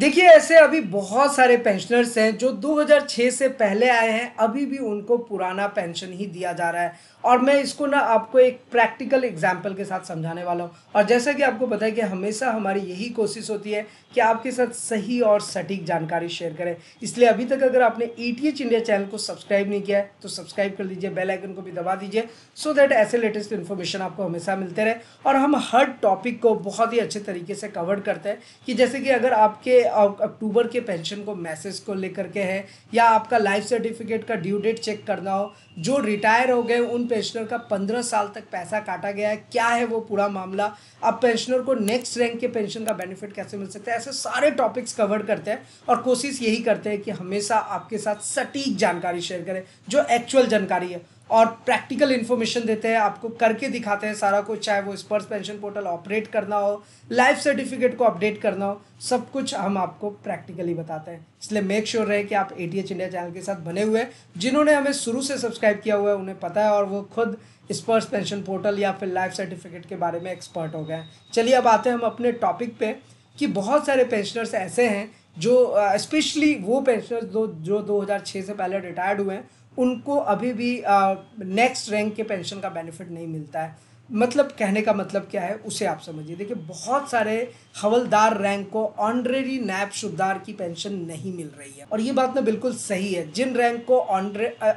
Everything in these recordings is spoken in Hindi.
देखिए, ऐसे अभी बहुत सारे पेंशनर्स हैं जो 2006 से पहले आए हैं, अभी भी उनको पुराना पेंशन ही दिया जा रहा है। और मैं इसको ना आपको एक प्रैक्टिकल एग्ज़ाम्पल के साथ समझाने वाला हूँ। और जैसा कि आपको पता है कि हमेशा हमारी यही कोशिश होती है कि आपके साथ सही और सटीक जानकारी शेयर करें। इसलिए अभी तक अगर आपने ई इंडिया चैनल को सब्सक्राइब नहीं किया है तो सब्सक्राइब कर लीजिए बेलाइकन को भी दबा दीजिए सो दैट ऐसे लेटेस्ट इन्फॉर्मेशन आपको हमेशा मिलते रहे। और हम हर टॉपिक को बहुत ही अच्छे तरीके से कवर करते हैं कि जैसे कि अगर आपके अक्टूबर के पेंशन को मैसेज को लेकर के है, या आपका लाइफ सर्टिफिकेट का ड्यू डेट चेक करना हो, जो रिटायर हो गए, उन पेंशनर का पंद्रह साल तक पैसा काटा गया है, क्या है वो पूरा मामला? अब पेंशनर को नेक्स्ट रैंक के पेंशन का बेनिफिट कैसे मिल सकता है? ऐसे सारे टॉपिक्स कवर करते हैं और कोशिश यही करते हैं कि हमेशा आपके साथ सटीक जानकारी शेयर करें, जो एक्चुअल जानकारी है। और प्रैक्टिकल इन्फॉर्मेशन देते हैं आपको करके दिखाते हैं सारा कुछ चाहे वो स्पर्स पेंशन पोर्टल ऑपरेट करना हो लाइफ सर्टिफिकेट को अपडेट करना हो सब कुछ हम आपको प्रैक्टिकली बताते हैं। इसलिए मेक श्योर रहे कि आप एटीएच इंडिया चैनल के साथ बने हुए जिन्होंने हमें शुरू से सब्सक्राइब किया हुआ है उन्हें पता है और वो खुद स्पर्स पेंशन पोर्टल या फिर लाइफ सर्टिफिकेट के बारे में एक्सपर्ट हो गए हैं। चलिए अब आते हैं हम अपने टॉपिक पे कि बहुत सारे पेंशनर्स ऐसे हैं जो स्पेशली uh, वो पेंशनर्स दो जो 2006 से पहले रिटायर्ड हुए हैं उनको अभी भी नेक्स्ट रैंक के पेंशन का बेनिफिट नहीं मिलता है। मतलब कहने का मतलब क्या है, उसे आप समझिए। देखिए, बहुत सारे हवलदार रैंक को ऑनरेरी नैब शुद्धार की पेंशन नहीं मिल रही है। और ये बात ना बिल्कुल सही है, जिन रैंक को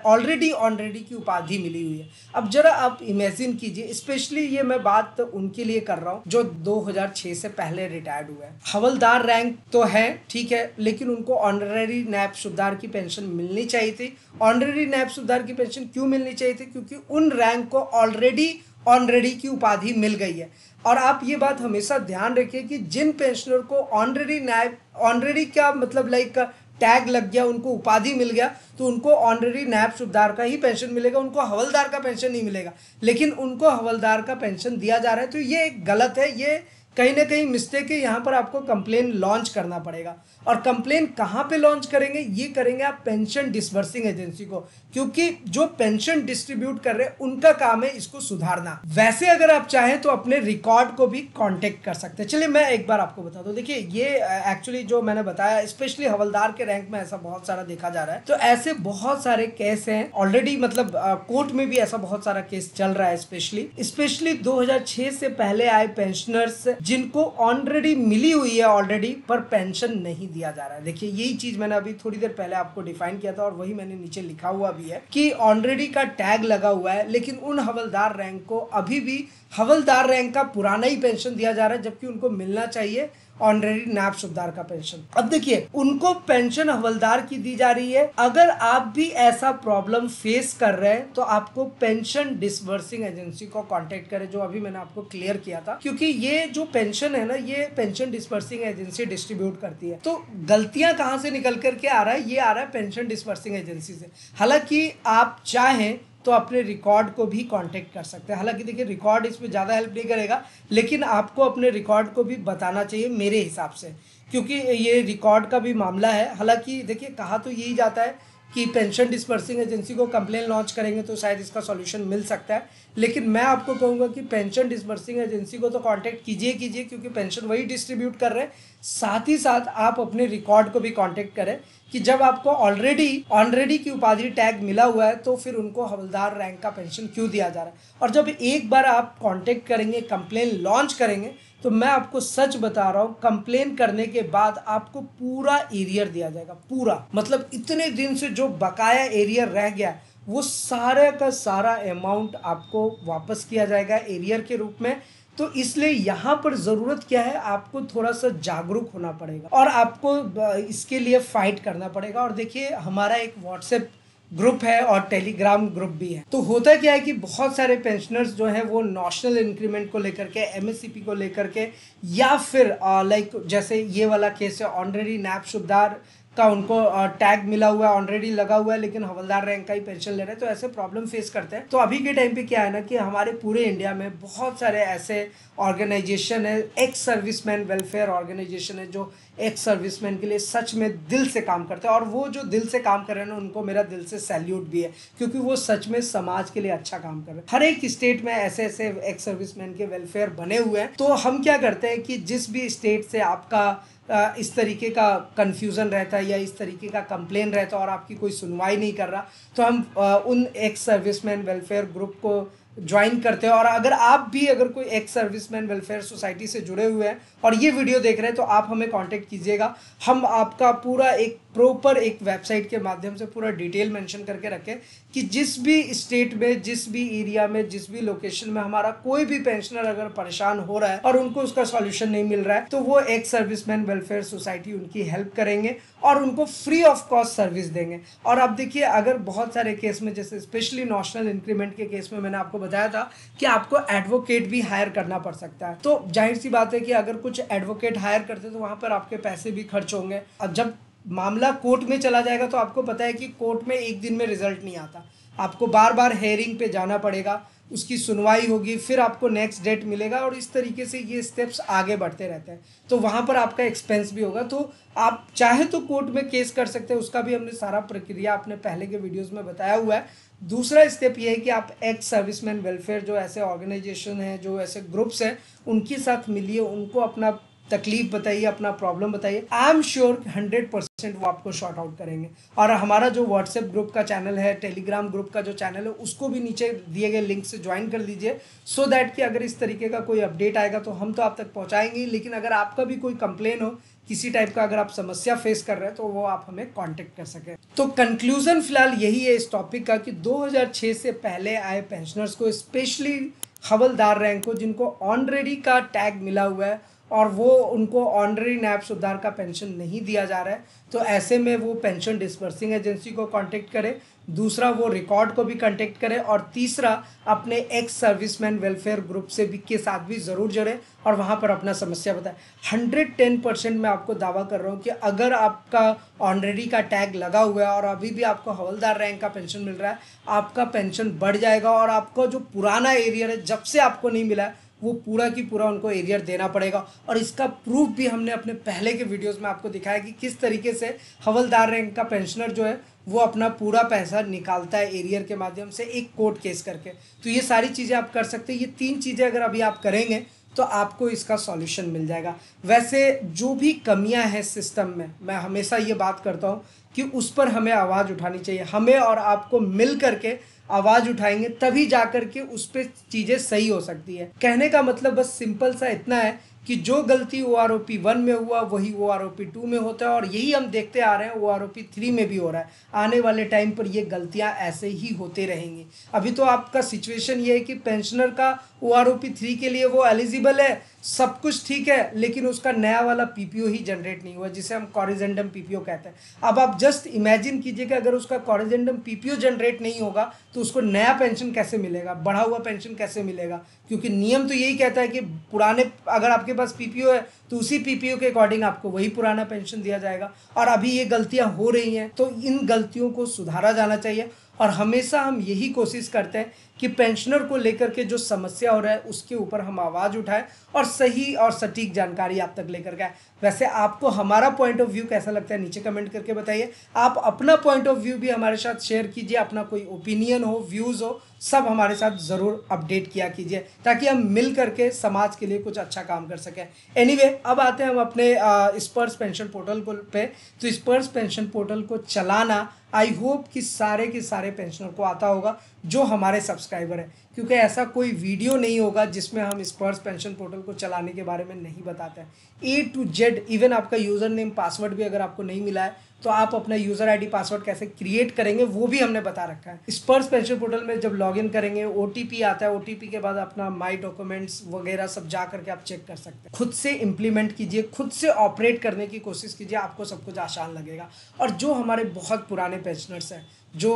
ऑलरेडी ऑनरेडी की उपाधि मिली हुई है। अब जरा आप इमेजिन कीजिए स्पेशली ये मैं बात उनके लिए कर रहा हूँ, जो 2006 से पहले रिटायर्ड हुए हैं। हवलदार रैंक तो है, ठीक है, लेकिन उनको ऑनरेरी नैब शुद्धार की पेंशन मिलनी चाहिए थी। ऑनरेरी नैब शुद्धार की पेंशन क्यों मिलनी चाहिए थी? क्योंकि उन रैंक को ऑलरेडी ऑनरेडी की उपाधि मिल गई है। और आप ये बात हमेशा ध्यान रखिए कि जिन पेंशनर को ऑनरेडी नायब ऑनरेडी क्या मतलब लाइक टैग लग गया, उनको उपाधि मिल गया तो उनको ऑनरेडी नायब सुबदार का ही पेंशन मिलेगा, उनको हवलदार का पेंशन नहीं मिलेगा। लेकिन उनको हवलदार का पेंशन दिया जा रहा है तो ये एक गलत है, ये कहीं ना कहीं मिस्टेक है, यहाँ पर आपको कंप्लेन लॉन्च करना पड़ेगा। और कंप्लेन कहाँ पे लॉन्च करेंगे, ये करेंगे आप पेंशन डिसबर्सिंग एजेंसी को, क्योंकि जो पेंशन डिस्ट्रीब्यूट कर रहे हैं, उनका काम है इसको सुधारना। वैसे अगर आप चाहें तो अपने रिकॉर्ड को भी कांटेक्ट कर सकते हैं। चलिए, मैं एक बार आपको बता दूँ। देखिए, ये एक्चुअली जो मैंने बताया स्पेशली हवलदार के रैंक में ऐसा बहुत सारा देखा जा रहा है। तो ऐसे बहुत सारे केस हैं। ऑलरेडी मतलब कोर्ट में भी ऐसा बहुत सारा केस चल रहा है स्पेशली स्पेशली 2006 से पहले आए पेंशनर्स जिनको ऑलरेडी मिली हुई है ऑलरेडी पर पेंशन नहीं दिया जा रहा है। देखिए, यही चीज़ मैंने अभी थोड़ी देर पहले आपको डिफाइन किया था और वही मैंने नीचे लिखा हुआ भी है कि ऑलरेडी का टैग लगा हुआ है, लेकिन उन हवलदार रैंक को अभी भी हवलदार रैंक का पुराना ही पेंशन दिया जा रहा है, जबकि उनको मिलना चाहिए ऑनरेडी नैब सुबदार का पेंशन अब देखिए, उनको पेंशन हवलदार की दी जा रही है। अगर आप भी ऐसा प्रॉब्लम फेस कर रहे हैं तो आपको पेंशन डिसवर्सिंग एजेंसी को कांटेक्ट करें, जो अभी मैंने आपको क्लियर किया था। क्योंकि ये जो पेंशन है ना, ये पेंशन डिसवर्सिंग एजेंसी डिस्ट्रीब्यूट करती है। तो गलतियाँ कहाँ से निकल करके आ रहा है? ये आ रहा है पेंशन डिसवर्सिंग एजेंसी से। हालाँकि आप चाहें तो अपने रिकॉर्ड को भी कांटेक्ट कर सकते हैं। हालाँकि देखिए रिकॉर्ड इसमें ज़्यादा हेल्प नहीं करेगा, लेकिन आपको अपने रिकॉर्ड को भी बताना चाहिए मेरे हिसाब से, क्योंकि ये रिकॉर्ड का भी मामला है। हालाँकि देखिए, कहा तो यही जाता है कि पेंशन डिस्पर्सिंग एजेंसी को कंप्लेन लॉन्च करेंगे तो शायद इसका सॉल्यूशन मिल सकता है। लेकिन मैं आपको कहूँगा कि पेंशन डिस्पर्सिंग एजेंसी को तो कांटेक्ट कीजिए कीजिए, क्योंकि पेंशन वही डिस्ट्रीब्यूट कर रहे हैं। साथ ही साथ आप अपने रिकॉर्ड को भी कांटेक्ट करें कि जब आपको ऑलरेडी ऑलरेडी की उपाधि टैग मिला हुआ है तो फिर उनको हवलदार रैंक का पेंशन क्यों दिया जा रहा है? और जब एक बार आप कांटेक्ट करेंगे कंप्लेन लॉन्च करेंगे तो मैं आपको सच बता रहा हूँ कंप्लेन करने के बाद आपको पूरा एरियर दिया जाएगा, पूरा। मतलब इतने दिन से जो बकाया एरियर रह गया, वो सारे का सारा अमाउंट आपको वापस किया जाएगा एरियर के रूप में। तो इसलिए यहाँ पर ज़रूरत क्या है, आपको थोड़ा सा जागरूक होना पड़ेगा और आपको इसके लिए फाइट करना पड़ेगा। और देखिए, हमारा एक व्हाट्सएप ग्रुप है और टेलीग्राम ग्रुप भी है। तो होता क्या है कि बहुत सारे पेंशनर्स जो हैं वो नॉशनल इंक्रीमेंट को लेकर के एमएससीपी को लेकर के, या फिर लाइक जैसे ये वाला केस है ऑनरेडी नैप शुद्धार का उनको टैग मिला हुआ है ऑलरेडी लगा हुआ है, लेकिन हवलदार रैंक का ही पेंशन ले रहे हैं। तो ऐसे प्रॉब्लम फेस करते हैं। तो अभी के टाइम पे क्या है ना कि हमारे पूरे इंडिया में बहुत सारे ऐसे ऑर्गेनाइजेशन है। एक्स सर्विसमैन वेलफेयर ऑर्गेनाइजेशन है जो एक्स सर्विसमैन के लिए सच में दिल से काम करते हैं। और वो जो दिल से काम कर रहे हैं ना, उनको मेरा दिल से सैल्यूट भी है, क्योंकि वो सच में समाज के लिए अच्छा काम कर रहे हैं। हर एक स्टेट में ऐसे ऐसे एक्स सर्विसमैन के वेलफेयर बने हुए हैं। तो हम क्या करते हैं कि जिस भी स्टेट से आपका इस तरीके का कन्फ्यूज़न रहता है या इस तरीके का कंप्लेन रहता है और आपकी कोई सुनवाई नहीं कर रहा तो हम उन एक्स सर्विसमैन वेलफेयर ग्रुप को ज्वाइन करते हैं। और अगर आप भी, अगर कोई एक्स सर्विसमैन वेलफेयर सोसाइटी से जुड़े हुए हैं और ये वीडियो देख रहे हैं तो आप हमें कांटेक्ट कीजिएगा। हम आपका पूरा एक प्रॉपर एक वेबसाइट के माध्यम से पूरा डिटेल मेंशन करके रखें कि जिस भी स्टेट में, जिस भी एरिया में, जिस भी लोकेशन में हमारा कोई भी पेंशनर अगर परेशान हो रहा है और उनको उसका सॉल्यूशन नहीं मिल रहा है तो वो एक सर्विसमैन वेलफेयर सोसाइटी उनकी हेल्प करेंगे और उनको फ्री ऑफ़ कॉस्ट सर्विस देंगे। और आप देखिए, अगर बहुत सारे केस में, जैसे स्पेशली नेशनल इंक्रीमेंट के केस में मैंने आपको बताया था कि आपको एडवोकेट भी हायर करना पड़ सकता है। तो ज़ाहिर सी बात है कि अगर कुछ एडवोकेट हायर करते तो वहाँ पर आपके पैसे भी खर्च होंगे। और जब मामला कोर्ट में चला जाएगा तो आपको पता है कि कोर्ट में एक दिन में रिज़ल्ट नहीं आता। आपको बार बार हेयरिंग पे जाना पड़ेगा, उसकी सुनवाई होगी, फिर आपको नेक्स्ट डेट मिलेगा और इस तरीके से ये स्टेप्स आगे बढ़ते रहते हैं। तो वहाँ पर आपका एक्सपेंस भी होगा। तो आप चाहे तो कोर्ट में केस कर सकते हैं, उसका भी हमने सारा प्रक्रिया अपने पहले के वीडियोस में बताया हुआ है। दूसरा स्टेप ये है कि आप एक्स सर्विसमैन वेलफेयर जो ऐसे ऑर्गेनाइजेशन हैं, जो ऐसे ग्रुप्स हैं, उनके साथ मिलिए, उनको अपना तकलीफ़ बताइए, अपना प्रॉब्लम बताइए। I am sure hundred percent वो आपको शॉर्ट आउट करेंगे। और हमारा जो व्हाट्सएप ग्रुप का चैनल है टेलीग्राम ग्रुप का जो चैनल है, उसको भी नीचे दिए गए लिंक से ज्वाइन कर दीजिए सो दैट कि अगर इस तरीके का कोई अपडेट आएगा तो हम तो आप तक पहुँचाएँगे लेकिन अगर आपका भी कोई कंप्लेन हो, किसी टाइप का अगर आप समस्या फेस कर रहे हैं तो वो आप हमें कांटेक्ट कर सकें। तो कंक्लूजन फ़िलहाल यही है इस टॉपिक का कि 2006 से पहले आए पेंशनर्स को स्पेशली हवलदार रैंक को, जिनको ऑनरेडी का टैग मिला हुआ है और वो उनको ऑनरी नैब सुधार का पेंशन नहीं दिया जा रहा है। तो ऐसे में वो पेंशन डिस्पर्सिंग एजेंसी को कांटेक्ट करे, दूसरा वो रिकॉर्ड को भी कांटेक्ट करे और तीसरा अपने एक्स सर्विसमैन वेलफेयर ग्रुप से भी के साथ भी ज़रूर जुड़े और वहाँ पर अपना समस्या बताए। हंड्रेड टेन परसेंट मैं आपको दावा कर रहा हूँ कि अगर आपका ऑनरेडी का टैग लगा हुआ है और अभी भी आपको हवलदार रैंक का पेंशन मिल रहा है, आपका पेंशन बढ़ जाएगा और आपका जो पुराना एरियर है, जब से आपको नहीं मिला है वो पूरा की पूरा उनको एरियर देना पड़ेगा। और इसका प्रूफ भी हमने अपने पहले के वीडियोस में आपको दिखाया कि किस तरीके से हवलदार रैंक का पेंशनर जो है, वो अपना पूरा पैसा निकालता है एरियर के माध्यम से एक कोर्ट केस करके। तो ये सारी चीज़ें आप कर सकते हैं। ये तीन चीज़ें अगर अभी आप करेंगे तो आपको इसका सॉल्यूशन मिल जाएगा। वैसे जो भी कमियाँ हैं सिस्टम में, मैं हमेशा ये बात करता हूँ कि उस पर हमें आवाज़ उठानी चाहिए। हमें और आपको मिल करके आवाज़ उठाएँगे, तभी जा कर के उस पर चीज़ें सही हो सकती है। कहने का मतलब बस सिंपल सा इतना है कि जो गलती O R O P one में हुआ, वही O R O P two में होता है और यही हम देखते आ रहे हैं O R O P three में भी हो रहा है। आने वाले टाइम पर ये गलतियाँ ऐसे ही होते रहेंगी। अभी तो आपका सिचुएशन ये है कि पेंशनर का O R O P three के लिए वो एलिजिबल है सब कुछ ठीक है, लेकिन उसका नया वाला पीपीओ ही जनरेट नहीं हुआ, जिसे हम कॉरिजेंडम पीपीओ कहते हैं। अब आप जस्ट इमेजिन कीजिए कि अगर उसका कॉरिजेंडम पीपीओ जनरेट नहीं होगा तो उसको नया पेंशन कैसे मिलेगा? बढ़ा हुआ पेंशन कैसे मिलेगा? क्योंकि नियम तो यही कहता है कि पुराने, अगर आपके पास पीपीओ है तो उसी पीपीओ के अकॉर्डिंग आपको वही पुराना पेंशन दिया जाएगा। और अभी ये गलतियाँ हो रही हैं तो इन गलतियों को सुधारा जाना चाहिए। और हमेशा हम यही कोशिश करते हैं कि पेंशनर को लेकर के जो समस्या हो रहा है, उसके ऊपर हम आवाज़ उठाएँ और सही और सटीक जानकारी आप तक लेकर के वैसे आपको हमारा पॉइंट ऑफ़ व्यू कैसा लगता है, नीचे कमेंट करके बताइए। आप अपना पॉइंट ऑफ़ व्यू भी हमारे साथ शेयर कीजिए, अपना कोई ओपिनियन हो व्यूज़ हो सब हमारे साथ ज़रूर अपडेट किया कीजिए ताकि हम मिल करके समाज के लिए कुछ अच्छा काम कर सकें। एनीवे anyway, अब आते हैं हम अपने स्पर्स पेंशन पोर्टल को पे। तो स्पर्स पेंशन पोर्टल को चलाना आई होप कि सारे के सारे पेंशनर को आता होगा जो हमारे सब्सक्राइबर हैं। क्योंकि ऐसा कोई वीडियो नहीं होगा जिसमें हम स्पर्स पेंशन पोर्टल को चलाने के बारे में नहीं बताते हैं। ए टू जेड इवन आपका यूज़र नेम पासवर्ड भी अगर आपको नहीं मिला है तो आप अपना यूज़र आईडी पासवर्ड कैसे क्रिएट करेंगे, वो भी हमने बता रखा है। स्पर्स पेंशन पोर्टल में जब लॉगिन करेंगे ओटीपी आता है ओटीपी के बाद अपना माई डॉक्यूमेंट्स वगैरह सब जा करके आप चेक कर सकते हैं। खुद से इम्प्लीमेंट कीजिए, खुद से ऑपरेट करने की कोशिश कीजिए, आपको सब कुछ आसान लगेगा। और जो हमारे बहुत पुराने पेंशनर्स हैं जो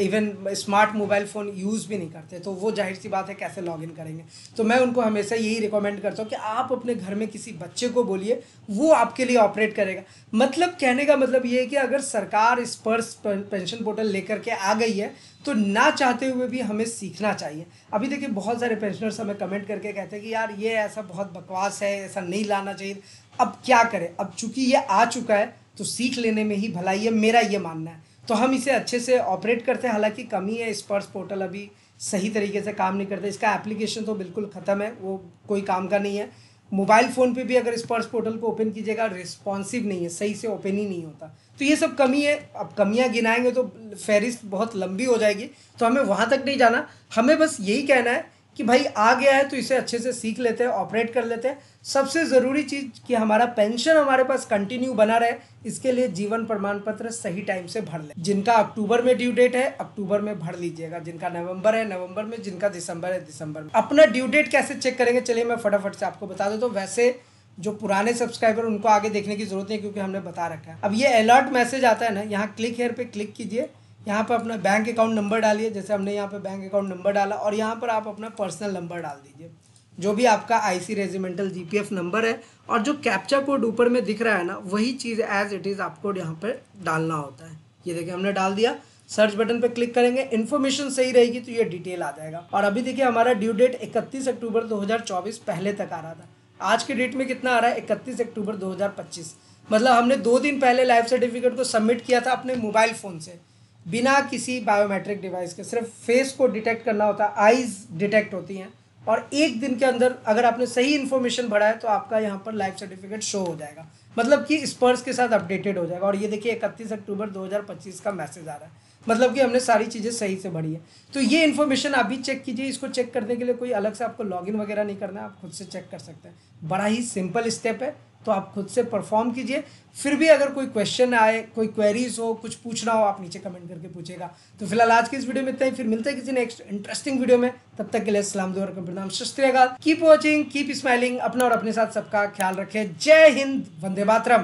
even smart mobile phone use भी नहीं करते तो वो ज़ाहिर सी बात है कैसे लॉगिन करेंगे? तो मैं उनको हमेशा यही रिकमेंड करता हूँ कि आप अपने घर में किसी बच्चे को बोलिए, वो आपके लिए ऑपरेट करेगा। मतलब कहने का मतलब ये है कि अगर सरकार इस पर्स पेंशन पोर्टल लेकर के आ गई है तो ना चाहते हुए भी हमें सीखना चाहिए। अभी देखिए, बहुत सारे पेंशनर्स हमें कमेंट करके कहते हैं कि यार, ये ऐसा बहुत बकवास है, ऐसा नहीं लाना चाहिए। अब क्या करें? अब चूँकि ये आ चुका है तो सीख लेने में ही भलाई है, मेरा ये मानना है। तो हम इसे अच्छे से ऑपरेट करते हैं। हालाँकि कमी है स्पर्स पोर्टल अभी सही तरीके से काम नहीं करते। इसका एप्लीकेशन तो बिल्कुल ख़त्म है, वो कोई काम का नहीं है। मोबाइल फ़ोन पे भी अगर स्पर्श पोर्टल को ओपन कीजिएगा रिस्पॉन्सिव नहीं है, सही से ओपन ही नहीं होता। तो ये सब कमी है। अब कमियाँ गिनाएँगे तो फहरिस्त बहुत लंबी हो जाएगी। तो हमें वहाँ तक नहीं जाना। हमें बस यही कहना है कि भाई आ गया है तो इसे अच्छे से सीख लेते हैं ऑपरेट कर लेते हैं। सबसे ज़रूरी चीज़ कि हमारा पेंशन हमारे पास कंटिन्यू बना रहे, इसके लिए जीवन प्रमाण पत्र सही टाइम से भर ले। जिनका अक्टूबर में ड्यू डेट है, अक्टूबर में भर लीजिएगा। जिनका नवंबर है, नवंबर में, जिनका दिसंबर है, दिसंबर में। अपना ड्यू डेट कैसे चेक करेंगे? चलिए मैं फटाफट से आपको बता देता हूँ। वैसे जो पुराने सब्सक्राइबर उनको आगे देखने की ज़रूरत नहीं क्योंकि हमने बता रखा है। अब ये अलर्ट मैसेज आता है ना, यहाँ क्लिक हेयर पे क्लिक कीजिए। यहाँ पर अपना बैंक अकाउंट नंबर डालिए, जैसे हमने यहाँ पर बैंक अकाउंट नंबर डाला, और यहाँ पर आप अपना पर्सनल नंबर डाल दीजिए, जो भी आपका आईसी रेजिमेंटल जीपीएफ नंबर है, और जो कैप्चा कोड ऊपर में दिख रहा है ना, वही चीज़ एज इट इज़ आपको यहाँ पर डालना होता है। ये देखिए, हमने डाल दिया। सर्च बटन पर क्लिक करेंगे इन्फॉर्मेशन सही रहेगी तो ये डिटेल आ जाएगा। और अभी देखिए, हमारा ड्यू डेट इकतीस अक्टूबर 2024 पहले तक आ रहा था। आज के डेट में कितना आ रहा है? इकतीस अक्टूबर 2025 मतलब हमने दो दिन पहले लाइफ सर्टिफिकेट को सबमिट किया था अपने मोबाइल फ़ोन से। बिना किसी बायोमेट्रिक डिवाइस के, सिर्फ़ फेस को डिटेक्ट करना होता है आईज डिटेक्ट होती हैं। और एक दिन के अंदर अगर आपने सही इन्फॉर्मेशन भरा है तो आपका यहाँ पर लाइफ सर्टिफिकेट शो हो जाएगा। मतलब कि स्पर्स के साथ अपडेटेड हो जाएगा। और ये देखिए, इकतीस अक्टूबर 2025 का मैसेज आ रहा है। मतलब कि हमने सारी चीज़ें सही से भरी है। तो ये इन्फॉर्मेशन आप भी चेक कीजिए। इसको चेक करने के लिए कोई अलग से आपको लॉगिन वगैरह नहीं करना आप खुद से चेक कर सकते हैं। बड़ा ही सिंपल स्टेप है। तो आप खुद से परफॉर्म कीजिए। फिर भी अगर कोई क्वेश्चन आए, कोई क्वेरीज हो, कुछ पूछना हो, आप नीचे कमेंट करके पूछेगा तो फ़िलहाल आज की इस वीडियो में इतना ही। फिर मिलते हैं किसी नेक्स्ट इंटरेस्टिंग वीडियो में। तब तक के लिए सलाम दो प्रणाम। शस्त्रीकाल कीप वॉचिंग कीप स्माइलिंग अपना और अपने साथ सबका ख्याल रखें। जय हिंद, वंदे मातरम।